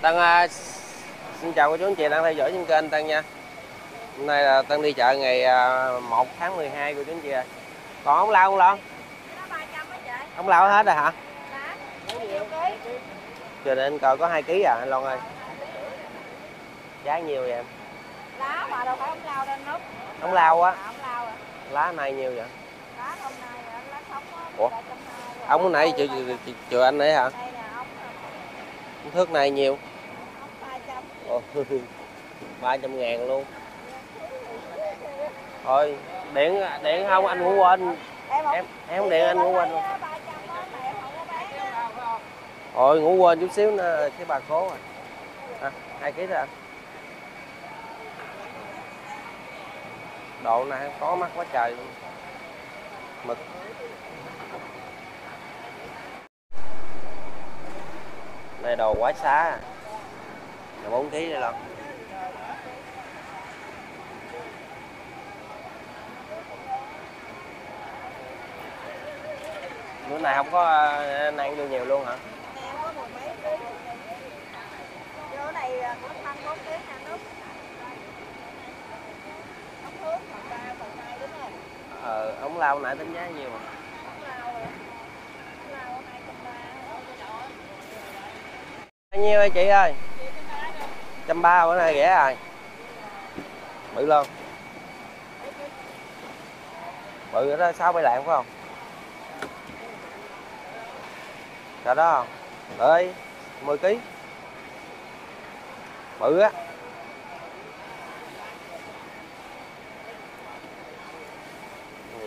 Tân à, xin chào cô chú anh chị đang theo dõi trên kênh Tân nha. Hôm nay là Tân đi chợ ngày à, 1 tháng 12 của chú anh chị ơi. Còn ông lao không lo? Ông lao hết rồi hả? Chờ đến coi có 2 kg à anh Loan ơi. Giá nhiều vậy em? lá mà đâu phải ông lao đâu nút Ông lao á, lá này nhiều vậy? lá hôm nay lá sống á Ủa? ba. Ông nãy chịu chừa, chừa, anh ấy hả? thước này nhiều. ông 300 ngàn luôn. Thôi, điện điện không anh cũng quên. em Em em không điện anh cũng quên luôn. ba ngủ quên chút xíu nữa cái bà cố rồi. À, 2 kg thôi anh. Độ này có mắt quá trời luôn. Mực. Này đồ quá xá. à. 4 kg đây lận. Bữa này không có ờ, ăn vô nhiều luôn hả? này à, bốn nút ống Ờ, ống lao nãy tính giá à? hai trăm ba Bao nhiêu ơi chị ơi? Trăm ba bữa nay rẻ rồi. Bự luôn. Bự đó sáu bảy lạng phải không? Cả đó không? Ơi, 10 kg. Bự á.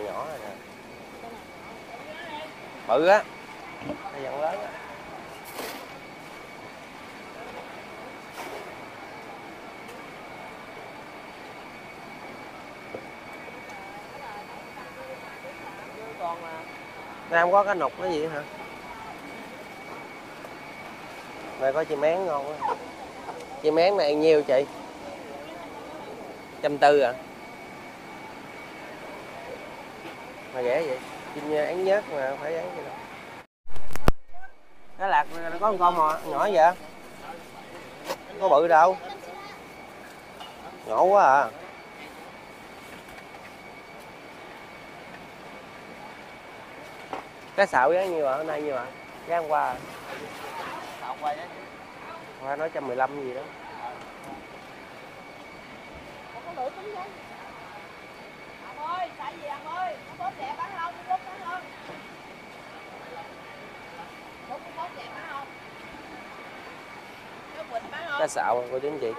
Nhỏ rồi nè. Bự á. Nó vẫn lớn á. Đây không có cá nục cái gì hả? Đây có chim én ngon quá. Chim én này nhiêu chị? Trăm tư à? Mà rẻ vậy? Chim én nhớt mà phải ấy gì đâu. cá lạc này có con con mà, nhỏ vậy? Không có bự đâu. Nhỏ quá à. Cái xạo giá nhiêu ạ? Hôm nay nhiêu ạ? Giá hôm qua à? Á. Qua nói 115 gì đó. không có lưỡi tính giấy ông ơi tại gì ông ơi nó bóp rẻ bán không lúc bán không bốn mươi mốt rẻ bán không cái quỳnh bán không Cái xạo cô chú anh chị.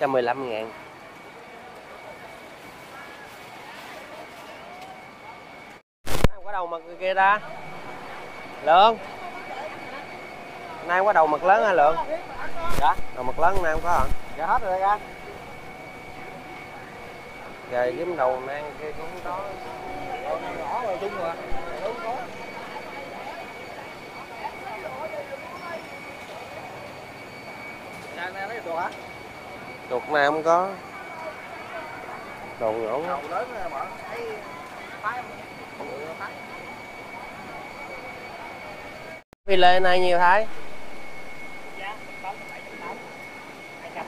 115 ngàn. Nay có đầu mực kia ta? Lượng. Nay có đầu mực lớn hả Lượng? Dạ. Đầu mực lớn nay không có hả? Dạ hết rồi ra. Rồi kiếm đầu nang kia cũng có. Nhỏ rồi chung rồi. Đúng có. Chuột này không có. Đồ nhỏ không? Ừ, phái. Phi lê này nhiều thái. Dạ, trăm.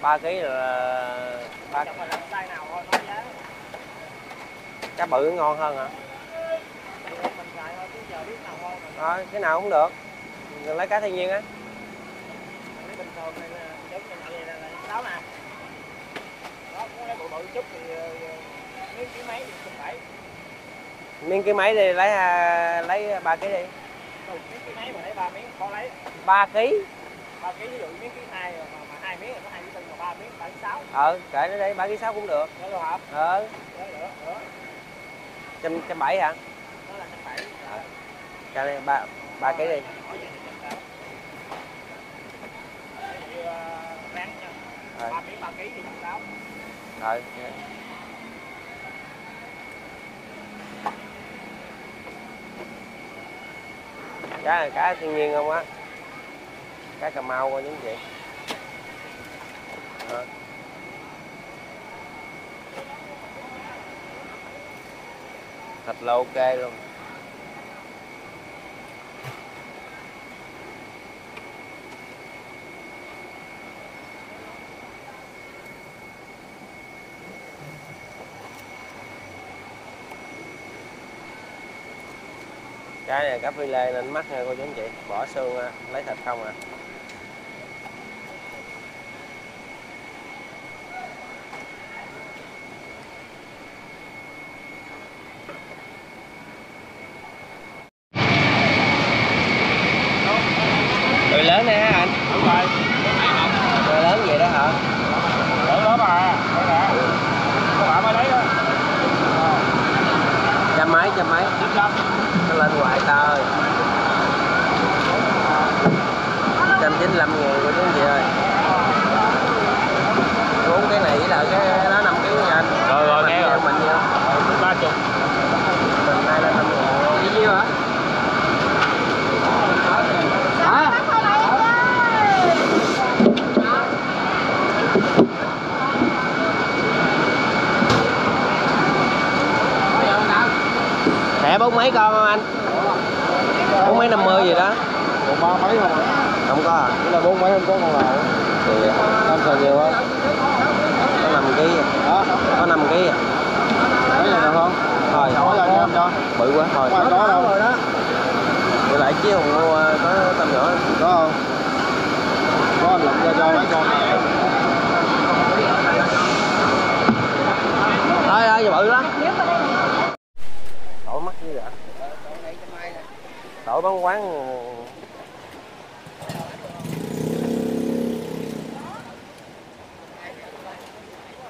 3 kg là ba cá bự ngon hơn hả? Thôi cái nào cũng được. Mình lấy cá thiên nhiên á. Đó, lấy bự bự chút thì ờ, miếng ký mấy thì phải. Miếng cái máy đi lấy à, lấy 3 kg đi. Miếng ký mấy mà lấy ba miếng con lấy 3 kg. ba ký ví dụ miếng ký hai mà, mà hai miếng là có hai ký tư mà ba miếng ba ký sáu Ờ, kệ nó đi 3 kg 6 cũng được. đó hợp Ờ, trăm trăm bảy hả? đó là trăm bảy Cho đây 3 3 kg đi. Sáu ờ, Rồi. ba miếng ba ký thì trăm sáu Rồi. Cá là cá thiên nhiên không á? Cá Cà Mau coi những gì. Thịt là ok luôn. Cái này cá phi lê nên mắc nha, cô chú anh chị. Bỏ xương à, lấy thịt không à người lớn nè anh đúng rồi người lớn vậy đó hả đỡ đó mà đây nè các bạn mới lấy đó trăm mấy trăm mấy chín trăm nó lên hoài ta ơi trăm chín mươi lăm ngàn của chú anh chị ơi bốn cái này với lại cái đó năm ký nha anh Rồi, rồi, Mình nghe nhiêu, rồi. mình nhiêu ba chục mình nay là năm ngàn bao nhiêu hả hả Bắt thôi này em ơi. thẻ bốn mấy con không anh? Bốn mấy năm mươi gì đó. Còn ba mấy không không có à? Cái là bốn mấy không có con nào thì năm sờ nhiều á có năm ký đó có năm ký mấy này được không? Thôi. Là cho em cho. Bự quá thôi. Có có đâu. Rồi đó Vậy lại chứ không mua có tôm nhỏ có không? Có anh lụm ra cho mấy con. Thôi giờ bự lắm đổi mắt như vậy đổi bán quán.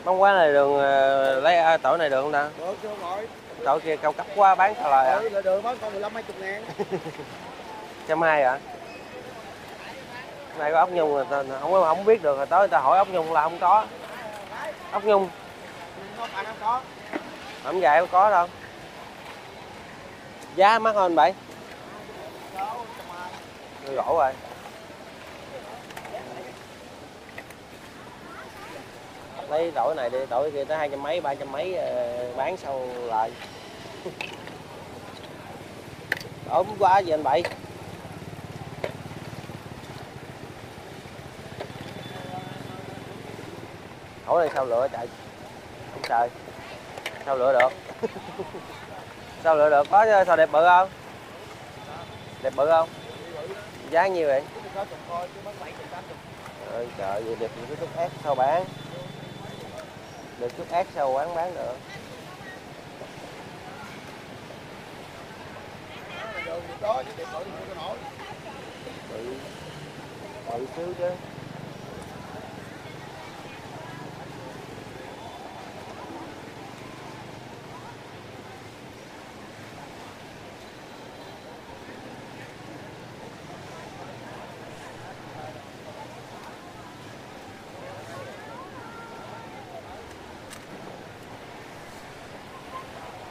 Bán quán này đường ờ, lấy à, tổ này được không ta? Được rồi. Tổ kia cao cấp quá bán sao lời à? Ừ được bán con 15 20 ngàn. Trăm hai à này có ốc nhung rồi ta không có không biết được rồi tới người ta hỏi ốc nhung là không có. Ốc nhung. Không phải không có. Không không có đâu. Giá mắc hơn bảy gỗ rồi. Lấy đổi này đi, đổi kia tới hai trăm mấy, ba trăm mấy ờ, bán sau lại. Ốm quá gì anh bảy. Hỏi này sao lựa chạy không trời. Sao lựa được? Sao lựa được? Có sao đẹp bự không? Đẹp bự không? Giá nhiêu vậy? Có chục coi chứ bán 7 chục 8 chục. Ơi trời vậy đẹp những cái chút ép sao bán? Được chút ép sao quán bán được? Bự bự xíu chứ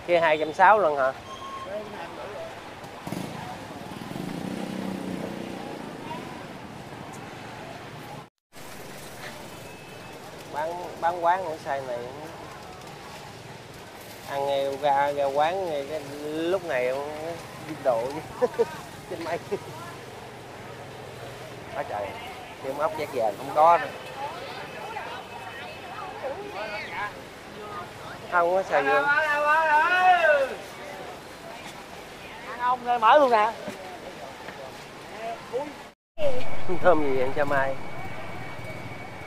kia hai trăm sáu lần hả? Bán bán quán ở sai này. Ăn nghe ra ra quán nghe cái lúc này đi độ trên máy quá trời. Thêm ốc giác vàng không có nữa. không có xài dương ăn ông rồi mở luôn nè. Thơm gì vậy cho mai?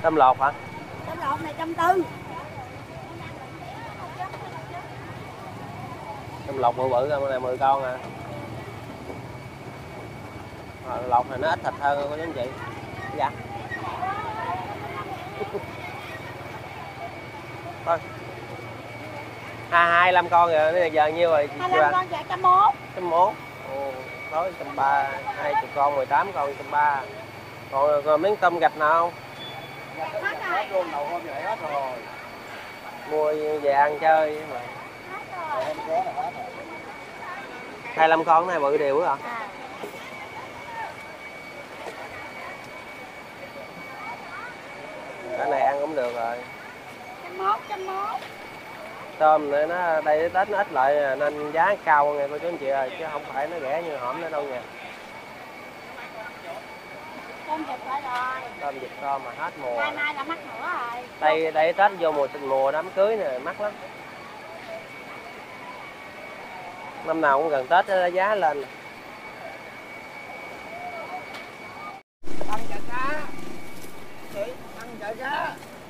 Tôm lột hả? Tôm lột này trăm tư. tôm lột bự bự không này 10 con à. À, lột này nó ít thịt hơn có anh chị. Dạ. Thôi hai hai năm con rồi bây giờ nhiêu rồi? Hai chưa năm con dạ trăm mốt. trăm mốt. Ồ, tối trăm ba hai chục con 18 con trăm ba. Còn, còn miếng tôm gạch nào không? Hết luôn đầu hôm vậy hết rồi. Mua về ăn chơi mà. Rồi. 25 con này bự đều hả À. cái này ăn cũng được rồi. Trăm mốt, trăm mốt. Tôm này nó đây tết nó ít lại nên giá cao nghe cô chú anh chị ơi chứ không phải nó rẻ như hổm nữa đâu nha Tôm vịt rồi. tôm vịt tôm mà hết mùa Mai mai là mắc nữa rồi. đây đây tết vô mùa mùa đám cưới nè mắc lắm năm nào cũng gần tết giá lên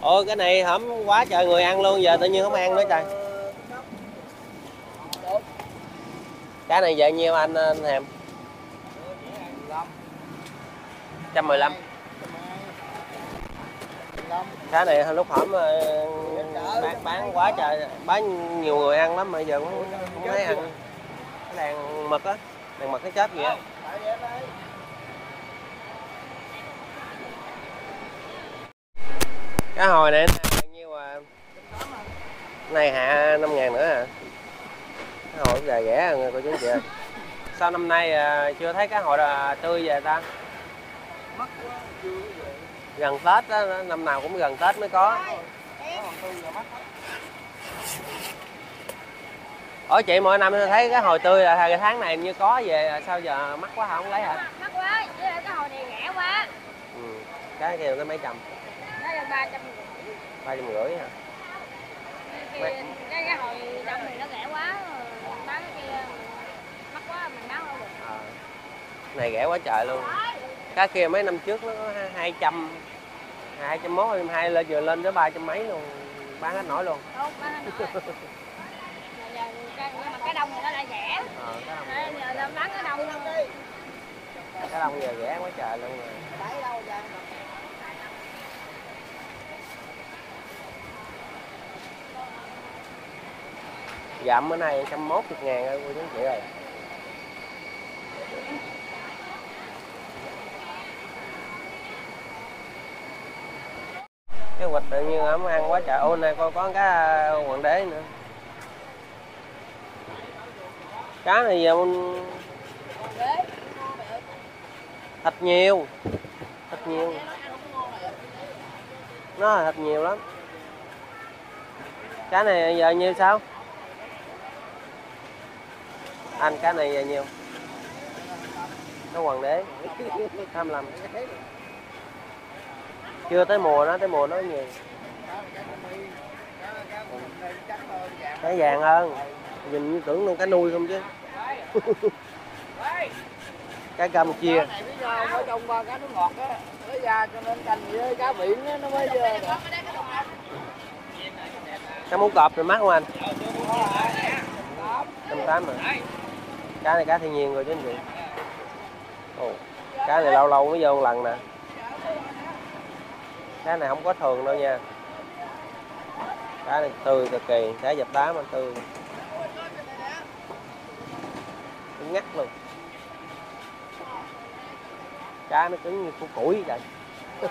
ôi cái này hổm quá trời người ăn luôn giờ tự nhiên không ăn nữa trời. Cái này giờ nhiêu anh, anh thèm 115 cái này lúc hổm ờ, bán bán quá trời bán nhiều người ăn lắm mà giờ cũng không thấy ăn. Cái đàn mực á đàn mực nó chết vậy á. Cá hồi này bao nhiêu à? Này hạ 5 ngàn nữa à? Cá hồi gà rẻ rồi cô chú anh chị ơi. sao năm nay à, chưa thấy cá hồi là tươi về ta? Gần tết á năm nào cũng gần tết mới có. Ở chị mỗi năm thấy cái hồi tươi là cái tháng này như có về sao giờ mắc quá hả? Không lấy hả? Mắc quá với cái hồi này rẻ quá. Ừ. cái kia nó mấy trăm ba trăm ba trăm rưỡi hả? Cái cái cái hồi đông thì nó rẻ quá bán cái kia mắc quá mình bán không được. À. này rẻ quá trời luôn. Cái kia mấy năm trước nó có hai trăm hai trăm mốt hai lên giờ lên tới ba trăm mấy luôn. Bán hết nổi luôn. Không bán Mà giờ cái đông thì nó lại rẻ. Ờ, cái đồng Đấy, giờ bán cái đông. Không cái đồng giờ rẻ quá trời luôn rồi giảm bữa nay trăm mốt chục ngàn thôi cô chú chị ơi cái quịch tự nhiên ấm ăn quá trời. Ô này coi có cá à, hoàng đế nữa. Cá này giờ mình thịt nhiều. Thịt nhiều. Nó là thịt nhiều lắm. Cá này giờ nhiêu sao? Anh cá này giờ nhiêu nó hoàng đế. 25 chưa tới mùa nó tới mùa nó nhiều. Cái vàng hơn. Nhìn như tưởng luôn cá nuôi không chứ. Cá Campuchia. Này ở trong ba cá nước ngọt á. Nó ra cho nên canh với cá biển á nó mới dơ được. cá mú cọp rồi mắc không anh? Năm tám rồi cá này cá thiên nhiên rồi chứ anh chị. Ồ, cá này lâu lâu mới vô một lần nè. Cá này không có thường đâu nha. Cá này tươi cực kỳ cá dập đá mà tươi cứng ngắt luôn. Cá nó cứng như củ củi vậy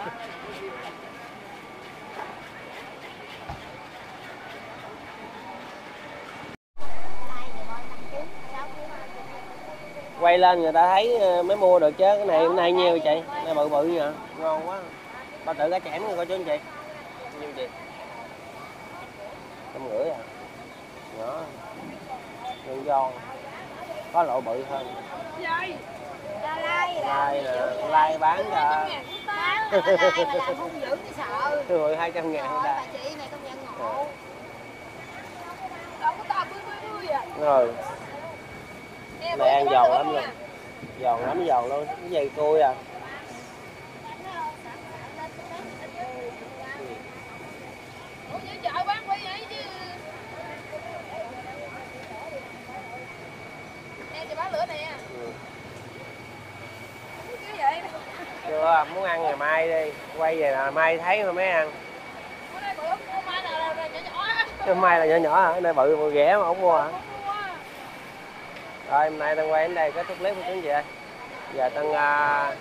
quay lên người ta thấy ờ, mới mua được chứ. Cái này hôm nay nhiêu chị? Này bự bự nha ngon quá. Bao tử cá chẽm coi chú anh chị nhiêu chị? Trăm rưỡi à? Nhỏ. Nhân giòn. Có lộ bự hơn. Lai lai bán sợ. Rồi hai trăm ngàn ta. bà chị này công nhận ngộ. Bươi à. Rồi này ăn giòn lắm luôn. Giòn lắm giòn luôn. Cái gì cui à? Ủa như chợ bán quay vậy chứ. Nè chị bán lửa nè. Cứ vậy? Chưa muốn ăn ngày mai đi. Quay về là mai thấy mà mới ăn. Bữa nay là nhỏ nhỏ hả? Nay bự ghẻ mà không mua hả rồi hôm nay tân quay đến đây kết thúc clip của chúng chị ơi giờ tân uh,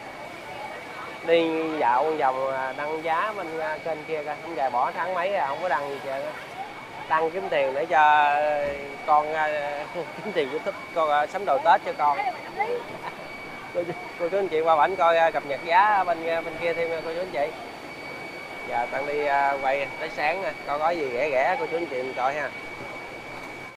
đi dạo một vòng à, đăng giá bên uh, kênh kia coi. Không dài bỏ tháng mấy rồi không có đăng gì trơn đăng kiếm tiền để cho con uh, kiếm tiền youtube con uh, sắm đồ tết cho con. Cô, chú- cô chú anh chị qua bảnh coi cập nhật giá bên bên kia thêm cô chú anh chị. Giờ tân đi quay tới sáng nè coi có gì rẻ rẻ cô chú anh chị mình coi ha.